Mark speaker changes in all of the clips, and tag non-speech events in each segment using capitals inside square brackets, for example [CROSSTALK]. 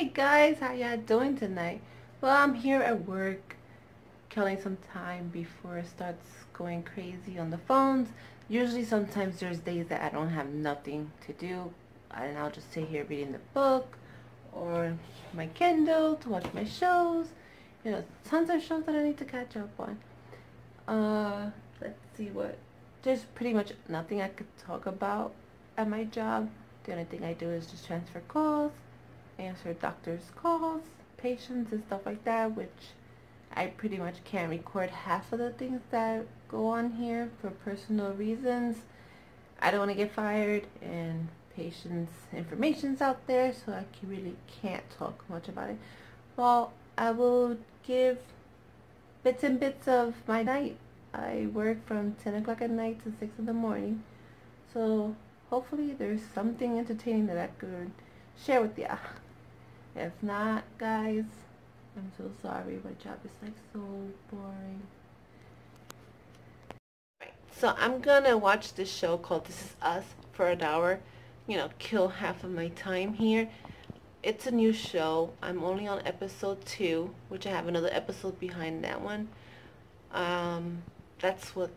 Speaker 1: Hey guys, how y'all doing tonight? Well, I'm here at work killing some time before it starts going crazy on the phones. Usually sometimes there's days that I don't have nothing to do and I'll just sit here reading the book or my Kindle to watch my shows. You know, tons of shows that I need to catch up on. Uh, let's see what... There's pretty much nothing I could talk about at my job. The only thing I do is just transfer calls, answer doctors' calls, patients and stuff like that, which I pretty much can't record half of the things that go on here for personal reasons. I don't want to get fired and patients' information's out there, so I can really can't talk much about it. Well, I will give bits and bits of my night. I work from 10 o'clock at night to 6 in the morning. So hopefully there's something entertaining that I could share with ya. If not, guys, I'm so sorry. My job is like so boring. So I'm gonna watch this show called This Is Us for an hour. You know, kill half of my time here. It's a new show. I'm only on episode two, which I have another episode behind that one. Um, that's what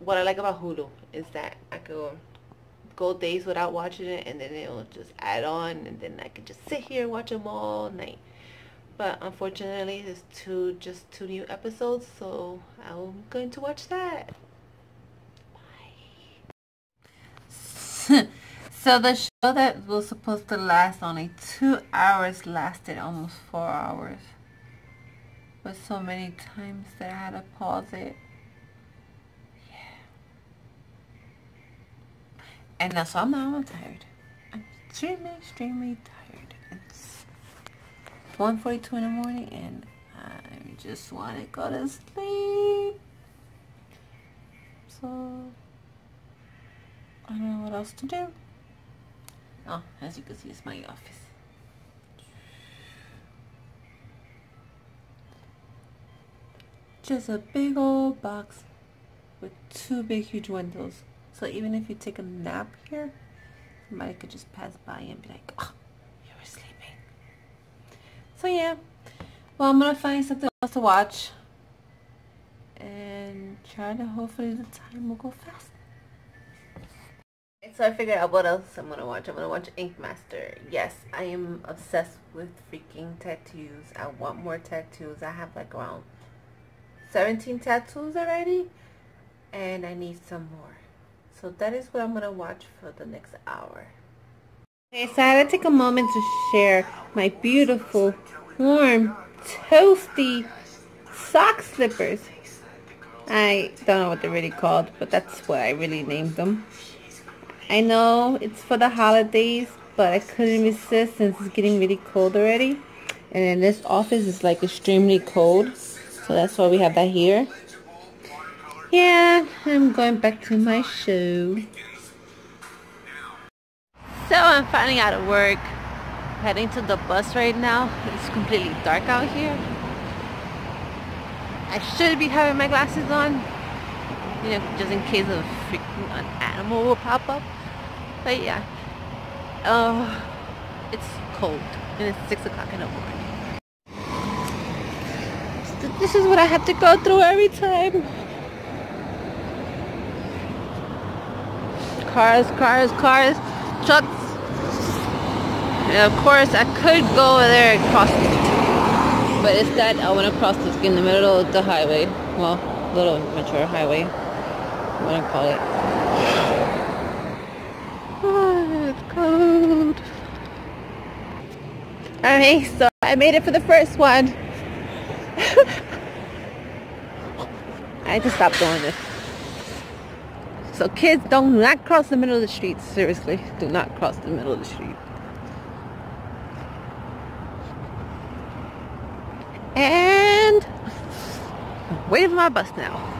Speaker 1: what I like about Hulu is that I go go days without watching it and then it'll just add on and then I can just sit here and watch them all night. But unfortunately, there's two just two new episodes, so I'm going to watch that. Bye. [LAUGHS] so the show that was supposed to last only two hours lasted almost four hours. But so many times that I had to pause it. And that's all now I'm tired. I'm extremely, extremely tired. It's 1.42 in the morning and I just want to go to sleep. So, I don't know what else to do. Oh, as you can see, it's my office. Just a big old box with two big huge windows so even if you take a nap here, somebody could just pass by and be like, oh, you were sleeping. So yeah, well, I'm going to find something else to watch and try to hopefully the time will go fast. So I figured out what else I'm going to watch. I'm going to watch Ink Master. Yes, I am obsessed with freaking tattoos. I want more tattoos. I have like around 17 tattoos already and I need some more. So that is what I'm going to watch for the next hour. Okay, so I had to take a moment to share my beautiful, warm, toasty sock slippers. I don't know what they're really called, but that's what I really named them. I know it's for the holidays, but I couldn't resist since it's getting really cold already. And in this office, it's like extremely cold. So that's why we have that here. Yeah, I'm going back to my show. So I'm finally out of work. Heading to the bus right now. It's completely dark out here. I should be having my glasses on. You know, just in case a freaking an animal will pop up. But yeah. Oh, it's cold. And it's 6 o'clock in the morning. this is what I have to go through every time. Cars, cars, cars, trucks. And of course, I could go over there and cross it. But instead, I want to cross this in the middle of the highway. Well, little mature highway. I want to call it. Oh, [SIGHS] it's cold. Okay, so I made it for the first one. [LAUGHS] I had to stop doing this. So kids, don't not cross the middle of the street. Seriously, do not cross the middle of the street. And waiting for my bus now.